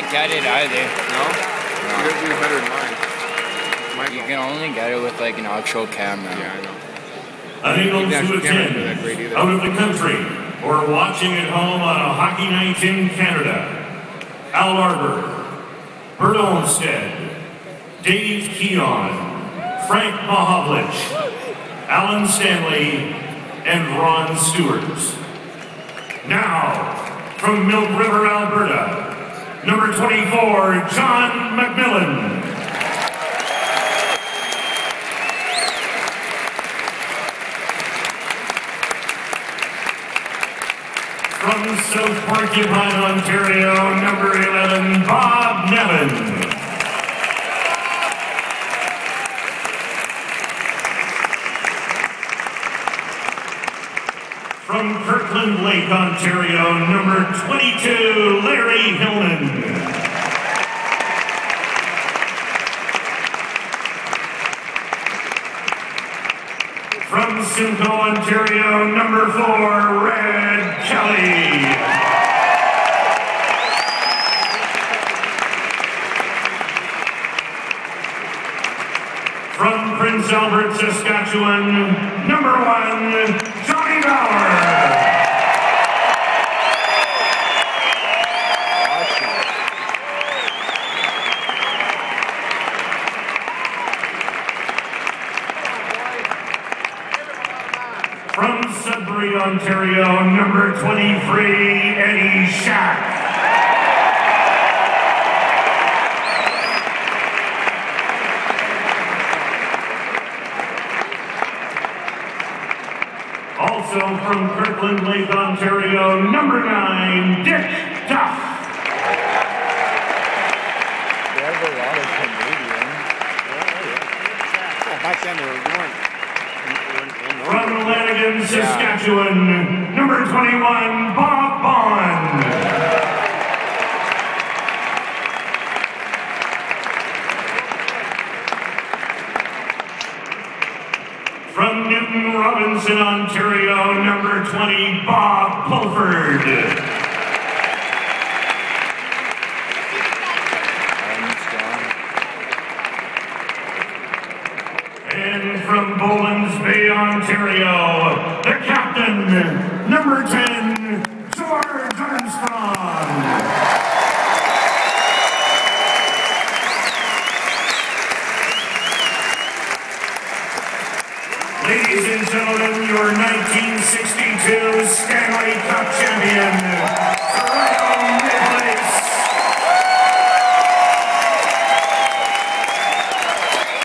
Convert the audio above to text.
can't get it either. No? Yours is better than mine. Mine's You can only get it with like an actual camera. Yeah, I know. Unable to she can't do that attend out of the country or watching at home on a hockey night in Canada. Al Arbour, Bert Olmstead, Dave Keon, Frank Mahovlich, Allan Stanley, and Ron Stewart. Now, from Milk River, Alberta, number 24, John MacMillan. From South Porcupine, Ontario, number 11, Bob Nevin. From Kirkland Lake, Ontario, number 22, Larry Hillman. From Simcoe, Ontario, number four, Red Kelly. From Prince Albert, Saskatchewan, number one. From Sudbury, Ontario, number 23, Eddie Shack. Also from Kirkland Lake, Ontario, number 9, Dick Duff. Have a lot of Canadians. Yeah, back then they were born. From Lanigan, Saskatchewan, number 21, Bob Baun. From Newton Robinson, Ontario, number 20, Bob Pulford. And from Bolins Bay, Ontario, the captain, number 10, Hamilton, your 1962 Stanley Cup champion.